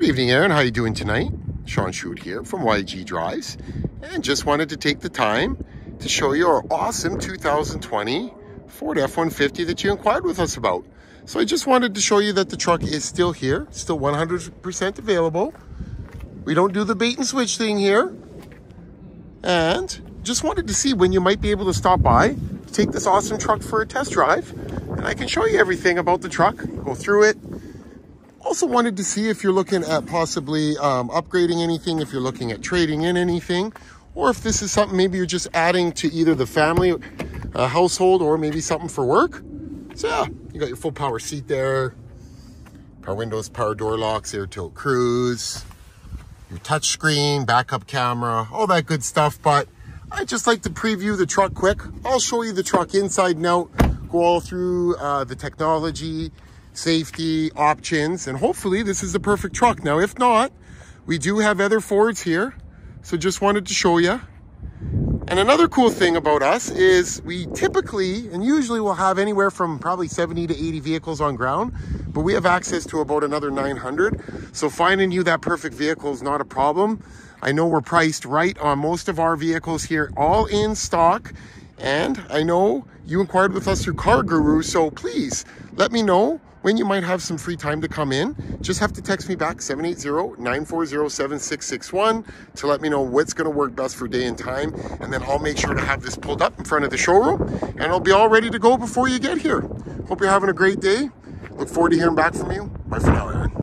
Good evening, Aaron. How are you doing tonight? Shawn Shute here from YG Drives. And just wanted to take the time to show you our awesome 2020 Ford F-150 that you inquired with us about. So I just wanted to show you that the truck is still here, still 100% available. We don't do the bait and switch thing here. And just wanted to see when you might be able to stop by, take this awesome truck for a test drive, and I can show you everything about the truck, go through it, also wanted to see if you're looking at possibly um, upgrading anything, if you're looking at trading in anything, or if this is something maybe you're just adding to either the family uh, household or maybe something for work. So yeah, you got your full power seat there, power windows, power door locks, air tilt cruise, your touch screen, backup camera, all that good stuff. But I just like to preview the truck quick. I'll show you the truck inside and out, go all through uh, the technology, safety options, and hopefully this is the perfect truck. Now, if not, we do have other Fords here, so just wanted to show you. And another cool thing about us is we typically and usually will have anywhere from probably 70 to 80 vehicles on ground, but we have access to about another 900. So finding you that perfect vehicle is not a problem. I know we're priced right on most of our vehicles here, all in stock. And I know you inquired with us through Car Guru, so please let me know when you might have some free time to come in. Just have to text me back 780-940-7661 to let me know what's going to work best for day and time. And then I'll make sure to have this pulled up in front of the showroom and it'll be all ready to go before you get here. Hope you're having a great day. Look forward to hearing back from you. Bye for now, Aaron.